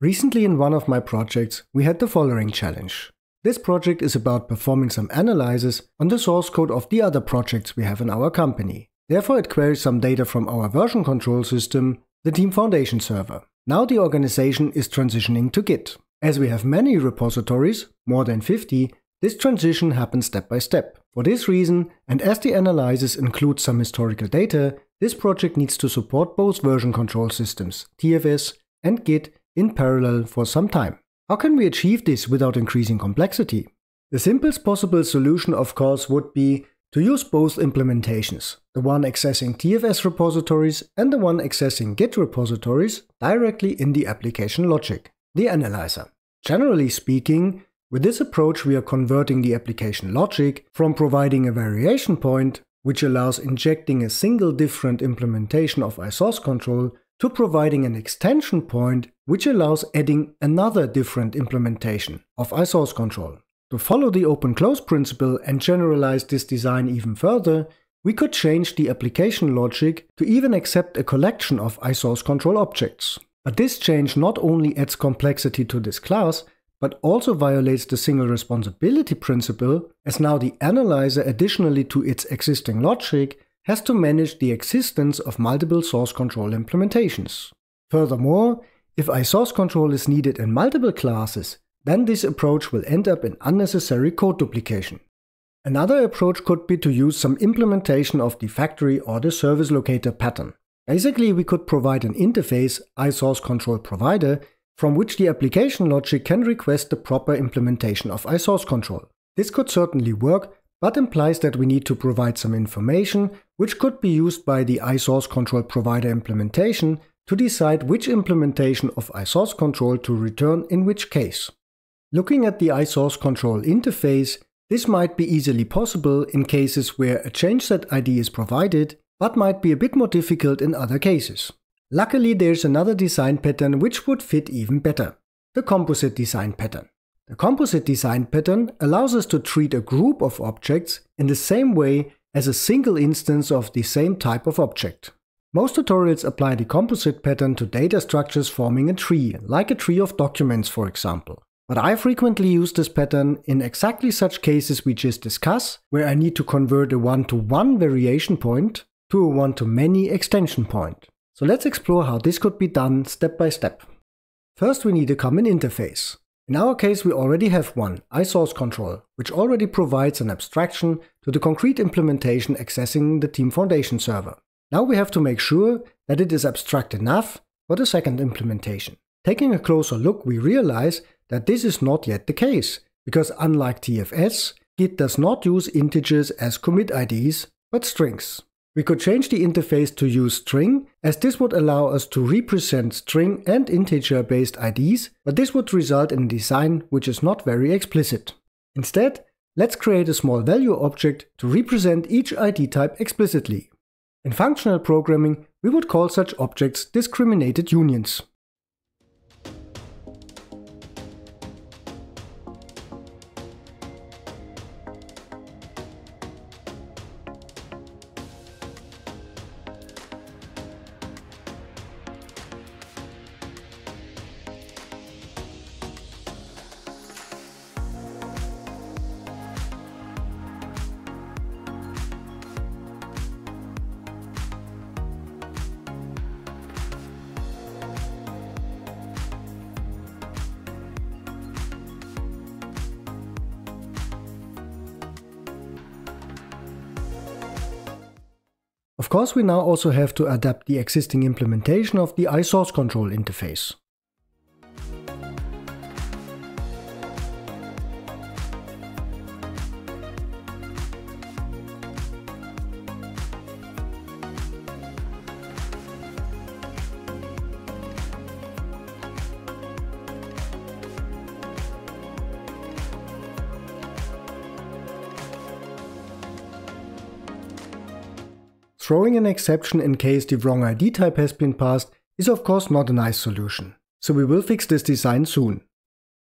Recently in one of my projects, we had the following challenge. This project is about performing some analysis on the source code of the other projects we have in our company. Therefore it queries some data from our version control system, the Team Foundation server. Now the organization is transitioning to Git. As we have many repositories, more than 50, this transition happens step by step. For this reason, and as the analysis includes some historical data, this project needs to support both version control systems, TFS and Git, in parallel for some time. How can we achieve this without increasing complexity? The simplest possible solution, of course, would be to use both implementations, the one accessing TFS repositories and the one accessing Git repositories directly in the application logic, the analyzer. Generally speaking, with this approach we are converting the application logic from providing a variation point, which allows injecting a single different implementation of iSource control, to providing an extension point which allows adding another different implementation of iSource control. To follow the open-close principle and generalize this design even further, we could change the application logic to even accept a collection of iSource control objects. But this change not only adds complexity to this class, but also violates the single responsibility principle, as now the analyzer additionally to its existing logic has to manage the existence of multiple source control implementations. Furthermore, if iSource control is needed in multiple classes, then this approach will end up in unnecessary code duplication. Another approach could be to use some implementation of the factory or the service locator pattern. Basically, we could provide an interface, iSource control provider, from which the application logic can request the proper implementation of iSource control. This could certainly work, but implies that we need to provide some information which could be used by the iSource control provider implementation to decide which implementation of iSource control to return in which case. Looking at the iSource control interface, this might be easily possible in cases where a change set ID is provided, but might be a bit more difficult in other cases. Luckily there's another design pattern which would fit even better, the composite design pattern. The composite design pattern allows us to treat a group of objects in the same way as a single instance of the same type of object. Most tutorials apply the composite pattern to data structures forming a tree, like a tree of documents for example. But I frequently use this pattern in exactly such cases we just discussed, where I need to convert a one-to-one -one variation point to a one-to-many extension point. So let's explore how this could be done step by step. First we need a common interface. In our case we already have one, iSource control, which already provides an abstraction to the concrete implementation accessing the Team Foundation server. Now we have to make sure that it is abstract enough for the second implementation. Taking a closer look we realize that this is not yet the case, because unlike TFS, Git does not use integers as commit IDs, but strings. We could change the interface to use string, as this would allow us to represent string and integer based IDs, but this would result in a design which is not very explicit. Instead, let's create a small value object to represent each ID type explicitly. In functional programming, we would call such objects discriminated unions. Of course we now also have to adapt the existing implementation of the iSource control interface. Throwing an exception in case the wrong ID type has been passed is of course not a nice solution, so we will fix this design soon.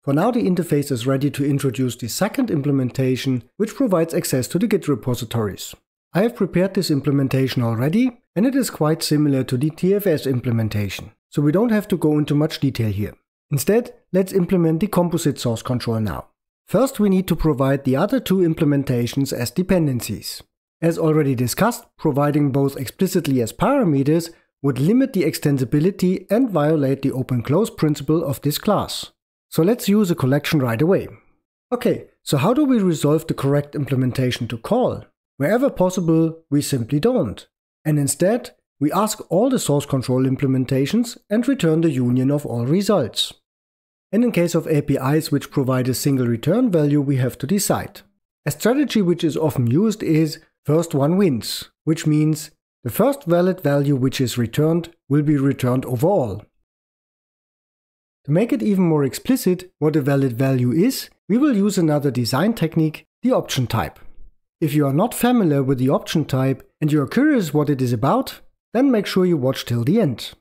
For now the interface is ready to introduce the second implementation which provides access to the Git repositories. I have prepared this implementation already and it is quite similar to the TFS implementation, so we don't have to go into much detail here. Instead, let's implement the composite source control now. First, we need to provide the other two implementations as dependencies. As already discussed, providing both explicitly as parameters would limit the extensibility and violate the open-close principle of this class. So let's use a collection right away. Okay, so how do we resolve the correct implementation to call? Wherever possible, we simply don't. And instead, we ask all the source control implementations and return the union of all results. And in case of APIs which provide a single return value, we have to decide. A strategy which is often used is first one wins, which means the first valid value which is returned will be returned overall. To make it even more explicit what a valid value is, we will use another design technique, the option type. If you are not familiar with the option type and you are curious what it is about, then make sure you watch till the end.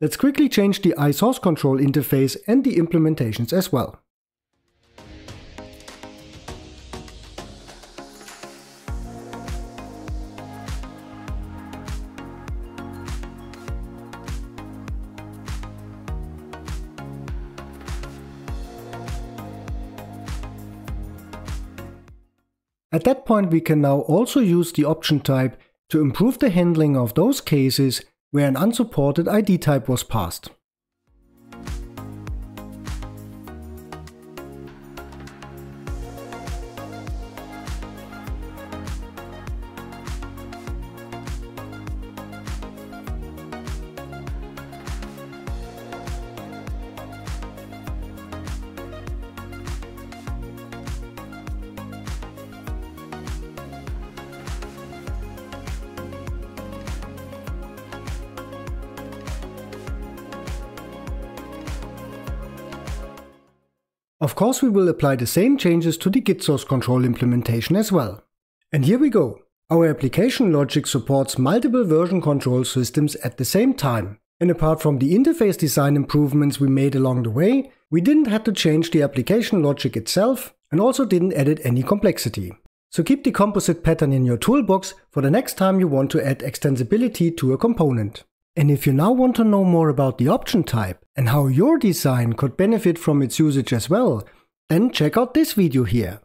Let's quickly change the iSource control interface and the implementations as well. At that point we can now also use the option type to improve the handling of those cases where an unsupported ID type was passed. Of course we will apply the same changes to the Git source control implementation as well. And here we go. Our application logic supports multiple version control systems at the same time. And apart from the interface design improvements we made along the way, we didn't have to change the application logic itself and also didn't edit any complexity. So keep the composite pattern in your toolbox for the next time you want to add extensibility to a component. And if you now want to know more about the option type and how your design could benefit from its usage as well, then check out this video here.